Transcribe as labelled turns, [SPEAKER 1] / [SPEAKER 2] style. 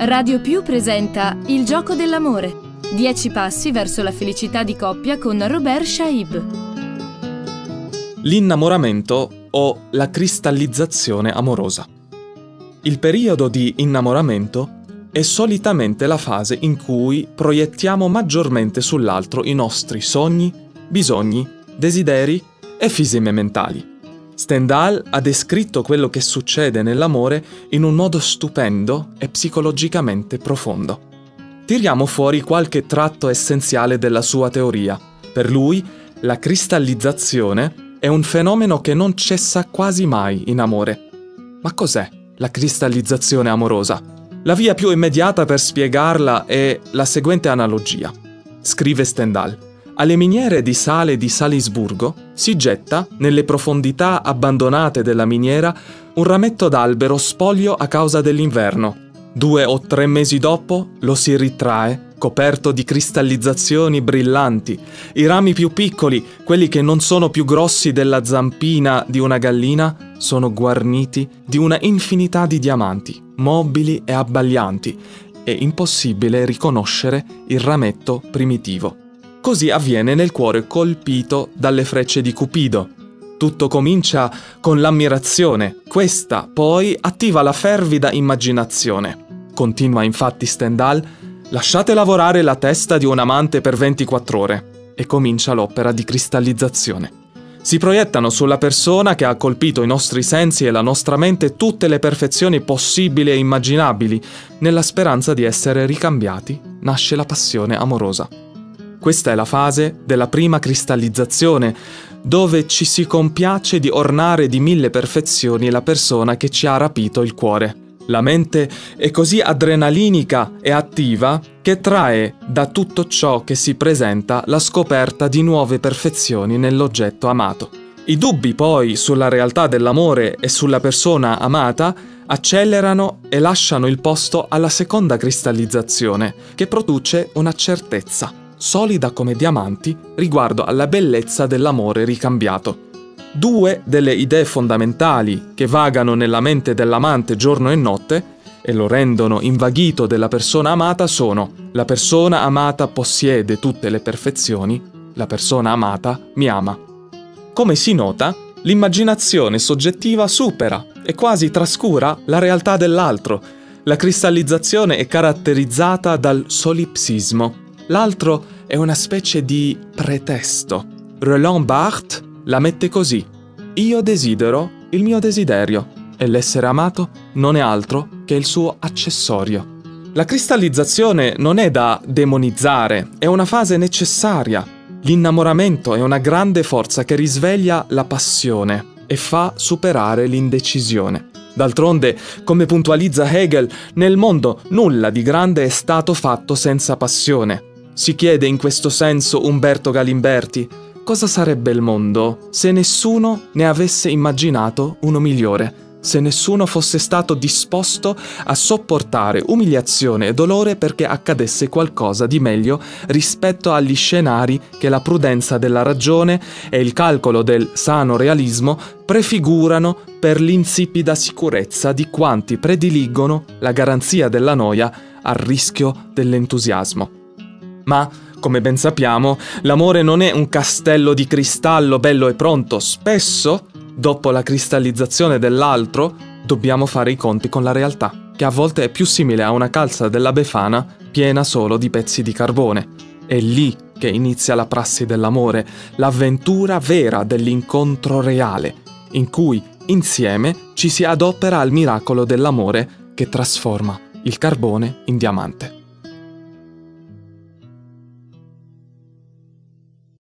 [SPEAKER 1] Radio Più presenta Il gioco dell'amore. Dieci passi verso la felicità di coppia con Robert Shaib.
[SPEAKER 2] L'innamoramento o la cristallizzazione amorosa. Il periodo di innamoramento è solitamente la fase in cui proiettiamo maggiormente sull'altro i nostri sogni, bisogni, desideri e fisime mentali. Stendhal ha descritto quello che succede nell'amore in un modo stupendo e psicologicamente profondo. Tiriamo fuori qualche tratto essenziale della sua teoria. Per lui, la cristallizzazione è un fenomeno che non cessa quasi mai in amore. Ma cos'è la cristallizzazione amorosa? La via più immediata per spiegarla è la seguente analogia. Scrive Stendhal alle miniere di sale di Salisburgo si getta, nelle profondità abbandonate della miniera, un rametto d'albero spoglio a causa dell'inverno. Due o tre mesi dopo lo si ritrae, coperto di cristallizzazioni brillanti. I rami più piccoli, quelli che non sono più grossi della zampina di una gallina, sono guarniti di una infinità di diamanti, mobili e abbaglianti. È impossibile riconoscere il rametto primitivo. Così avviene nel cuore colpito dalle frecce di Cupido. Tutto comincia con l'ammirazione, questa poi attiva la fervida immaginazione. Continua infatti Stendhal, lasciate lavorare la testa di un amante per 24 ore e comincia l'opera di cristallizzazione. Si proiettano sulla persona che ha colpito i nostri sensi e la nostra mente tutte le perfezioni possibili e immaginabili, nella speranza di essere ricambiati, nasce la passione amorosa. Questa è la fase della prima cristallizzazione, dove ci si compiace di ornare di mille perfezioni la persona che ci ha rapito il cuore. La mente è così adrenalinica e attiva che trae da tutto ciò che si presenta la scoperta di nuove perfezioni nell'oggetto amato. I dubbi poi sulla realtà dell'amore e sulla persona amata accelerano e lasciano il posto alla seconda cristallizzazione, che produce una certezza solida come diamanti riguardo alla bellezza dell'amore ricambiato. Due delle idee fondamentali che vagano nella mente dell'amante giorno e notte e lo rendono invaghito della persona amata sono la persona amata possiede tutte le perfezioni, la persona amata mi ama. Come si nota, l'immaginazione soggettiva supera e quasi trascura la realtà dell'altro. La cristallizzazione è caratterizzata dal solipsismo, l'altro è una specie di pretesto. Roland Barthes la mette così. Io desidero il mio desiderio e l'essere amato non è altro che il suo accessorio. La cristallizzazione non è da demonizzare, è una fase necessaria. L'innamoramento è una grande forza che risveglia la passione e fa superare l'indecisione. D'altronde, come puntualizza Hegel, nel mondo nulla di grande è stato fatto senza passione. Si chiede in questo senso Umberto Galimberti cosa sarebbe il mondo se nessuno ne avesse immaginato uno migliore, se nessuno fosse stato disposto a sopportare umiliazione e dolore perché accadesse qualcosa di meglio rispetto agli scenari che la prudenza della ragione e il calcolo del sano realismo prefigurano per l'insipida sicurezza di quanti prediligono la garanzia della noia al rischio dell'entusiasmo. Ma, come ben sappiamo, l'amore non è un castello di cristallo bello e pronto. Spesso, dopo la cristallizzazione dell'altro, dobbiamo fare i conti con la realtà, che a volte è più simile a una calza della Befana piena solo di pezzi di carbone. È lì che inizia la prassi dell'amore, l'avventura vera dell'incontro reale, in cui insieme ci si adopera al miracolo dell'amore che trasforma il carbone in diamante.